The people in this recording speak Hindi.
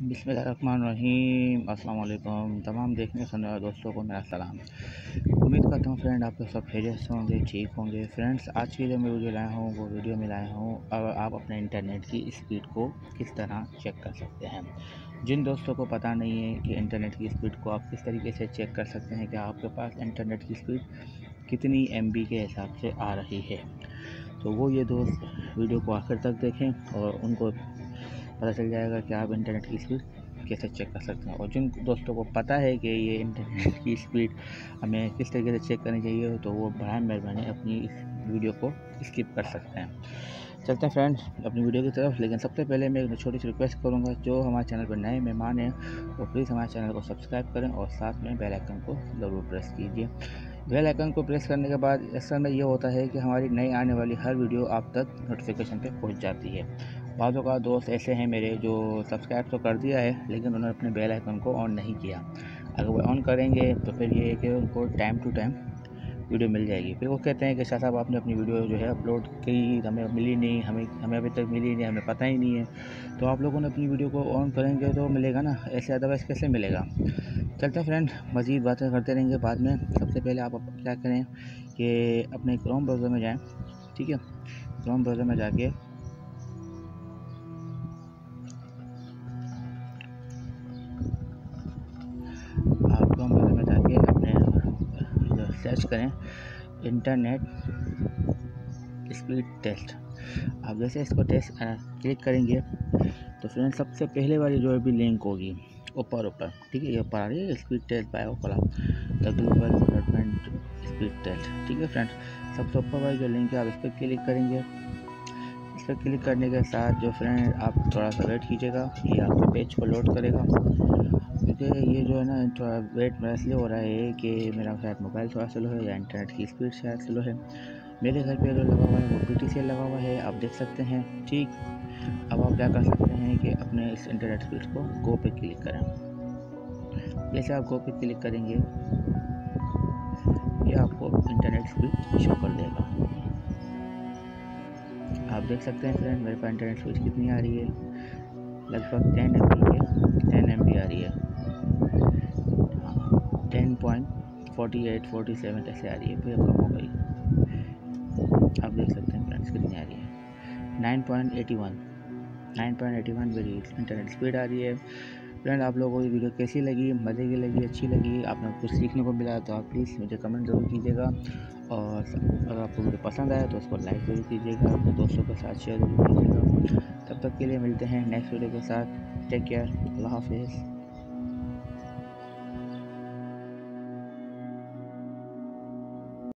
अस्सलाम वालेकुम तमाम देखने सुनने वाले दोस्तों को मेरा सलाम। उम्मीद करता हूँ फ्रेंड आप सब खैरियत से होंगे, ठीक होंगे। फ्रेंड्स, आज की जो मैं वीडियो लाया हूँ, वो वीडियो में लाया हूँ, अब आप अपने इंटरनेट की स्पीड को किस तरह चेक कर सकते हैं। जिन दोस्तों को पता नहीं है कि इंटरनेट की स्पीड को आप किस तरीके से चेक कर सकते हैं कि आपके पास इंटरनेट की स्पीड कितनी एमबी के हिसाब से आ रही है। तो वो ये दोस्त वीडियो को आखिर तक देखें और उनको पता चल जाएगा कि आप इंटरनेट की स्पीड कैसे चेक कर सकते हैं। और जिन दोस्तों को पता है कि ये इंटरनेट की स्पीड हमें किस तरीके से चेक करनी चाहिए तो वो बड़ा मेहरबानी अपनी इस वीडियो को स्किप कर सकते हैं। चलते हैं फ्रेंड्स अपनी वीडियो की तरफ़। लेकिन सबसे पहले मैं एक छोटी सी रिक्वेस्ट करूँगा, जो हमारे चैनल पर नए मेहमान हैं, वो प्लीज़ हमारे चैनल को सब्सक्राइब करें और साथ में बेल आइकन को ज़रूर प्रेस कीजिए। बेल आइकन को प्रेस करने के बाद असल में ये होता है कि हमारी नई आने वाली हर वीडियो आप तक नोटिफिकेशन पे पहुँच जाती है। बाज़ों का दोस्त ऐसे हैं मेरे जो सब्सक्राइब तो कर दिया है, लेकिन उन्होंने अपने बेल आइकन को ऑन नहीं किया। अगर वो ऑन करेंगे तो फिर ये है कि उनको टाइम टू टाइम वीडियो मिल जाएगी। फिर वो कहते हैं कि, शाह साहब, आपने अपनी वीडियो जो है अपलोड की, हमें मिली नहीं, हमें हमें अभी तक मिली नहीं, हमें पता ही नहीं है। तो आप लोगों ने अपनी वीडियो को ऑन करेंगे तो मिलेगा ना? ऐसे अदरवाइज़ कैसे मिलेगा? चलते हैं फ्रेंड मज़ीद बातें करते रहेंगे बाद में। सबसे पहले आप क्या करें कि अपने क्रोम ब्राउज़र में जाएँ, ठीक है? क्रोम ब्राउज़र में जाके सर्च करें। Internet speed test. आप जैसे इसको टेस्ट क्लिक करेंगे तो फ्रेंड सबसे पहले वाली जो भी लिंक होगी, ऊपर ऊपर, ठीक है, ये ऊपर आ रही है speed test by Ookla the global development speed test ठीक है फ्रेंड सबसे ऊपर वाली जो लिंक है, आप इस पर क्लिक करेंगे। इस पर क्लिक करने के साथ जो फ्रेंड आप थोड़ा सा वेट कीजिएगा, ये आपके पेज को लोड करेगा। क्योंकि ये जो है ना थोड़ा वेट मेरा इसलिए हो रहा है कि मेरा शायद मोबाइल थोड़ा स्लो है या इंटरनेट की स्पीड शायद स्लो है। मेरे घर पे जो लगा हुआ है वो पी टी लगा हुआ है, आप देख सकते हैं, ठीक। अब आप क्या कर सकते हैं कि अपने इस इंटरनेट स्पीड को गो पे क्लिक करें। जैसे आप गो पे क्लिक करेंगे, ये आपको इंटरनेट स्पीड शो कर देगा। आप देख सकते हैं फ्रेंड, मेरे पास इंटरनेट स्पीड कितनी आ रही है? लगभग टेन एम बी है, टेन एम बी आ रही है। Point forty eight forty seven ऐसे आ रही है फिर कम हो गई। आप देख सकते हैं फ्रेंड्स कितनी आ रही है। Nine point eighty one nine point eighty one मेरी इंटरनेट स्पीड आ रही है। फ्रेंड आप लोगों को ये वीडियो कैसी लगी? मज़े की लगी? अच्छी लगी? आपने कुछ सीखने को मिला तो आप प्लीज़ मुझे कमेंट ज़रूर कीजिएगा। और अगर आपको वीडियो पसंद आया तो उसको लाइक ज़रूर कीजिएगा। अपने दोस्तों के साथ शेयर ज़रूर कीजिएगा। तब तक के लिए मिलते हैं नेक्स्ट वीडियो के साथ। टेक केयर अल्लाह हाफिज़।